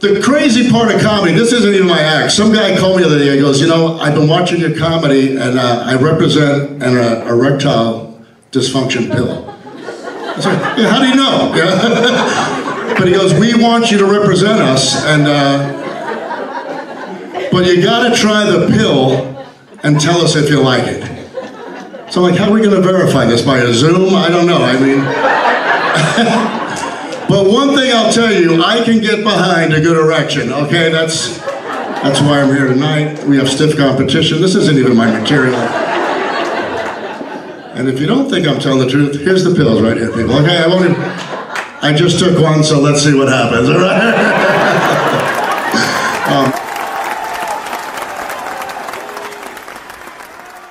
the crazy part of comedy, this isn't even my act. Some guy called me the other day, he goes, you know, I've been watching your comedy and uh, I represent an uh, erectile dysfunction pill. I said, yeah, how do you know? Yeah. but he goes, we want you to represent us and, uh, but you gotta try the pill and tell us if you like it. So I'm like, how are we gonna verify this? By a Zoom? I don't know, I mean. But one thing I'll tell you, I can get behind a good erection, okay? That's, that's why I'm here tonight. We have stiff competition. This isn't even my material. And if you don't think I'm telling the truth, here's the pills right here, people. Okay, I won't even, I just took one, so let's see what happens, all right? um,